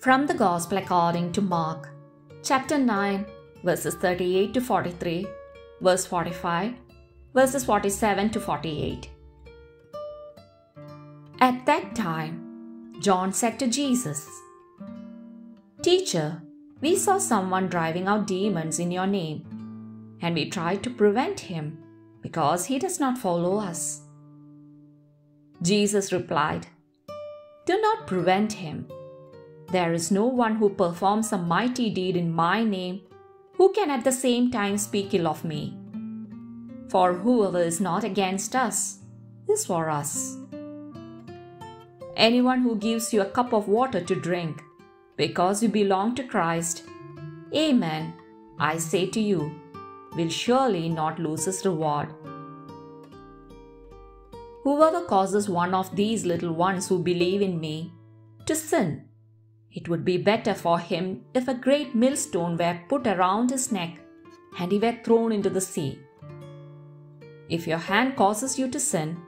From the Gospel according to Mark, chapter 9, verses 38 to 43, verse 45, verses 47 to 48. At that time, John said to Jesus, Teacher, we saw someone driving out demons in your name, and we tried to prevent him because he does not follow us. Jesus replied, Do not prevent him. There is no one who performs a mighty deed in my name who can at the same time speak ill of me. For whoever is not against us is for us. Anyone who gives you a cup of water to drink because you belong to Christ, Amen, I say to you, will surely not lose his reward. Whoever causes one of these little ones who believe in me to sin, it would be better for him if a great millstone were put around his neck and he were thrown into the sea. If your hand causes you to sin,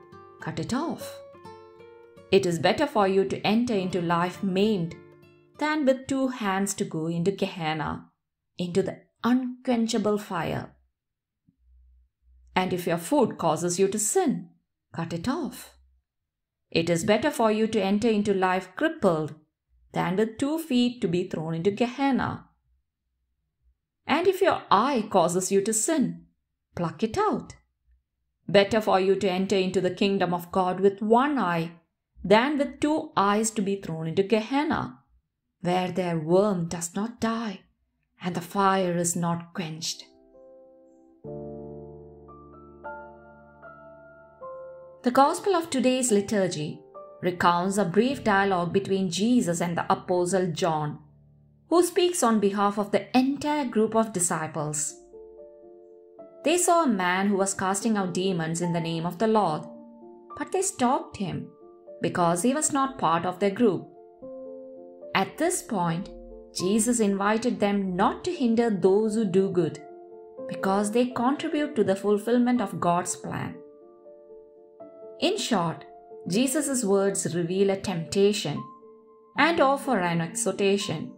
cut it off. It is better for you to enter into life maimed than with two hands to go into Gehenna, into the unquenchable fire. And if your foot causes you to sin, cut it off. It is better for you to enter into life crippled than with two feet to be thrown into Gehenna. And if your eye causes you to sin, pluck it out. Better for you to enter into the kingdom of God with one eye than with two eyes to be thrown into Gehenna, where their worm does not die and the fire is not quenched. The Gospel of today's liturgy recounts a brief dialogue between Jesus and the Apostle John, who speaks on behalf of the entire group of disciples. They saw a man who was casting out demons in the name of the Lord, but they stopped him because he was not part of their group. At this point, Jesus invited them not to hinder those who do good because they contribute to the fulfillment of God's plan. In short, Jesus' words reveal a temptation and offer an exhortation.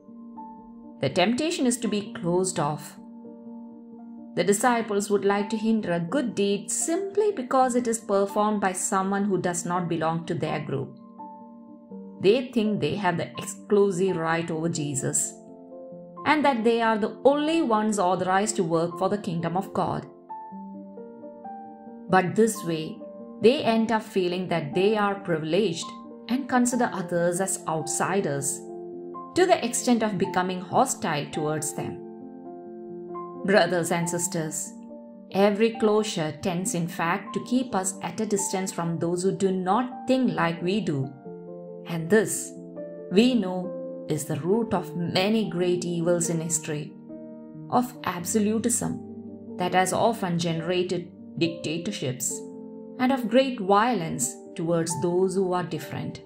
The temptation is to be closed off. The disciples would like to hinder a good deed simply because it is performed by someone who does not belong to their group. They think they have the exclusive right over Jesus and that they are the only ones authorized to work for the kingdom of God. But this way, they end up feeling that they are privileged and consider others as outsiders to the extent of becoming hostile towards them. Brothers and sisters, every closure tends in fact to keep us at a distance from those who do not think like we do. And this, we know, is the root of many great evils in history, of absolutism that has often generated dictatorships and of great violence towards those who are different.